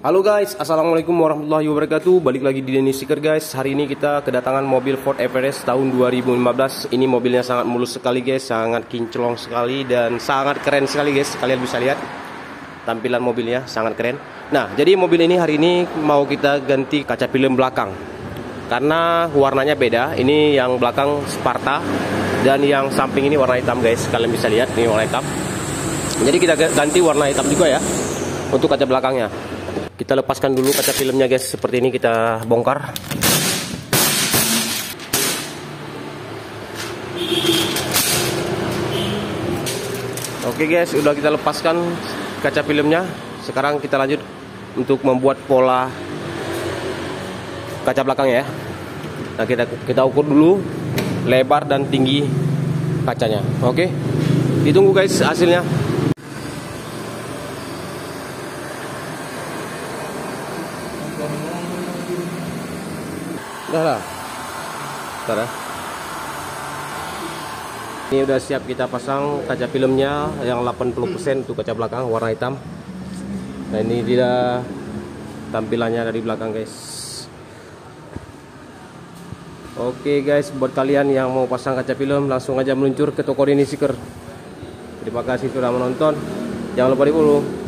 Halo guys, Assalamualaikum warahmatullahi wabarakatuh. Balik lagi di Denny Sticker guys. Hari ini kita kedatangan mobil Ford Everest tahun 2015 Ini mobilnya sangat mulus sekali guys. Sangat kinclong sekali dan sangat keren sekali guys. Kalian bisa lihat Tampilan mobilnya sangat keren. Nah, jadi mobil ini hari ini mau kita ganti kaca film belakang. Karena warnanya beda. Ini yang belakang Sparta Dan yang samping ini warna hitam guys. Kalian bisa lihat, ini warna hitam. Jadi kita ganti warna hitam juga ya Untuk kaca belakangnya kita lepaskan dulu kaca filmnya guys. Seperti ini kita bongkar. Oke guys. Udah kita lepaskan kaca filmnya. Sekarang kita lanjut untuk membuat pola kaca belakang ya. Nah kita kita ukur dulu lebar dan tinggi kacanya. Oke? Ditunggu guys hasilnya Udah lah. Bentar ya. Ini udah siap kita pasang kaca filmnya yang 80% untuk kaca belakang warna hitam. Nah ini dia tampilannya dari belakang guys. Oke guys, buat kalian yang mau pasang kaca film langsung aja meluncur ke toko Dini Sticker. Terima kasih sudah menonton. Jangan lupa di follow.